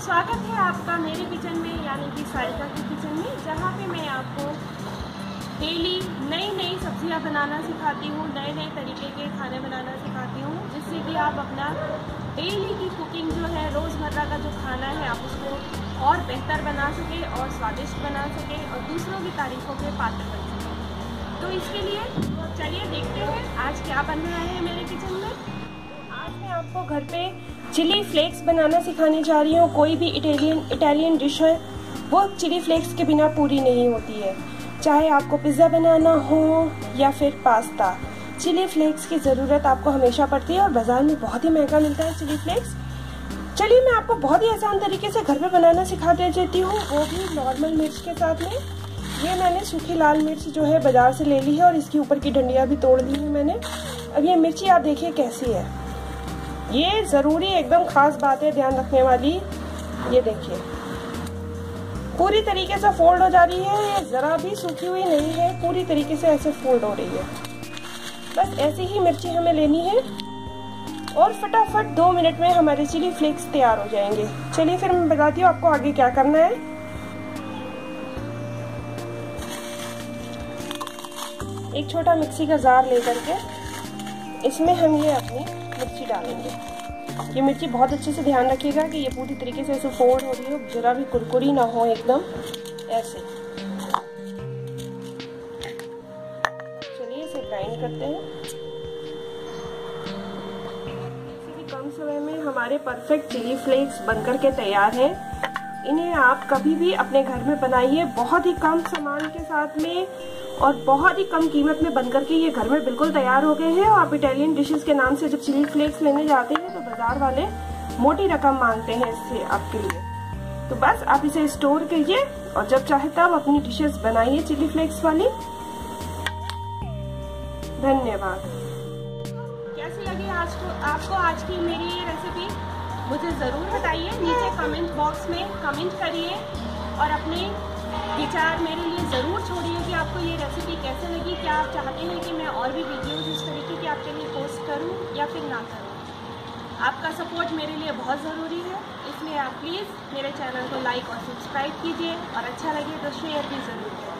स्वागत है आपका मेरे किचन में, यानी कि सारिका के किचन में, जहाँ पे मैं आपको डेली नई नई सब्ज़ियाँ बनाना सिखाती हूँ नए नए तरीके के खाने बनाना सिखाती हूँ, जिससे कि आप अपना डेली की कुकिंग जो है, रोज़मर्रा का जो खाना है, आप उसको और बेहतर बना सकें और स्वादिष्ट बना सकें और दूसरों की तारीफ़ों के पात्र बन सकें। तो इसके लिए चलिए देखते हैं आज क्या बन रहा है मेरे किचन में। आज मैं आपको घर पे चिली फ्लेक्स बनाना सिखाने जा रही हूँ। कोई भी इटालियन इटालियन डिश है, वो चिली फ्लेक्स के बिना पूरी नहीं होती है। चाहे आपको पिज़्ज़ा बनाना हो या फिर पास्ता, चिली फ्लेक्स की ज़रूरत आपको हमेशा पड़ती है और बाज़ार में बहुत ही महँगा मिलता है चिली फ्लेक्स। चलिए, मैं आपको बहुत ही आसान तरीके से घर पे बनाना सिखा दे देती हूँ। वो भी नॉर्मल मिर्च के साथ में। ये मैंने सूखी लाल मिर्च जो है बाज़ार से ले ली है और इसकी ऊपर की डंडियाँ भी तोड़ ली है मैंने। अब ये मिर्ची आप देखिए कैसी है। ये ज़रूरी एकदम खास बात है ध्यान रखने वाली, ये देखिए। पूरी तरीके से फोल्ड हो जा रही है, ये ज़रा भी सूखी हुई नहीं है, पूरी तरीके से ऐसे फोल्ड हो रही है। बस ऐसी ही मिर्ची हमें लेनी है और फटाफट दो मिनट में हमारे चिली फ्लेक्स तैयार हो जाएँगे। चलिए फिर मैं बताती हूँ आपको आगे क्या करना है। एक छोटा मिक्सी का जार लेकर के इसमें हम ये अपनी मिर्ची डालेंगे। ये मिर्ची बहुत अच्छे से ध्यान रखिएगा कि ये पूरी तरीके से ऐसे फोल्ड हो रही हो, जरा भी कुरकुरी ना हो एकदम, ऐसे। चलिए इसे ग्राइंड करते हैं। कम समय में हमारे परफेक्ट चिली फ्लेक्स बनकर के तैयार हैं। इन्हें आप कभी भी अपने घर में बनाइए। बहुत ही कम सामान के साथ में और बहुत ही कम कीमत में बनकर के ये घर में बिल्कुल तैयार हो गए हैं। और आप इटालियन डिशेस के नाम से जब चिली फ्लेक्स लेने जाते हैं तो बाज़ार वाले मोटी रकम मांगते हैं इससे आपके लिए। तो बस आप इसे स्टोर करिए और जब चाहे तब अपनी डिशेस बनाइए चिली फ्लेक्स वाली। धन्यवाद। कैसी लगी आज को आपको आज की मेरी रेसिपी मुझे ज़रूर बताइए, नीचे कमेंट बॉक्स में कमेंट करिए और अपने विचार मेरे लिए ज़रूर छोड़िए कि आपको ये रेसिपी कैसे लगी, क्या आप चाहते हैं कि मैं और भी वीडियोज़ इस तरीके की आपके लिए पोस्ट करूँ या फिर ना करूँ। आपका सपोर्ट मेरे लिए बहुत ज़रूरी है, इसलिए आप प्लीज़ मेरे चैनल को लाइक और सब्सक्राइब कीजिए और अच्छा लगे तो शेयर भी ज़रूर करें।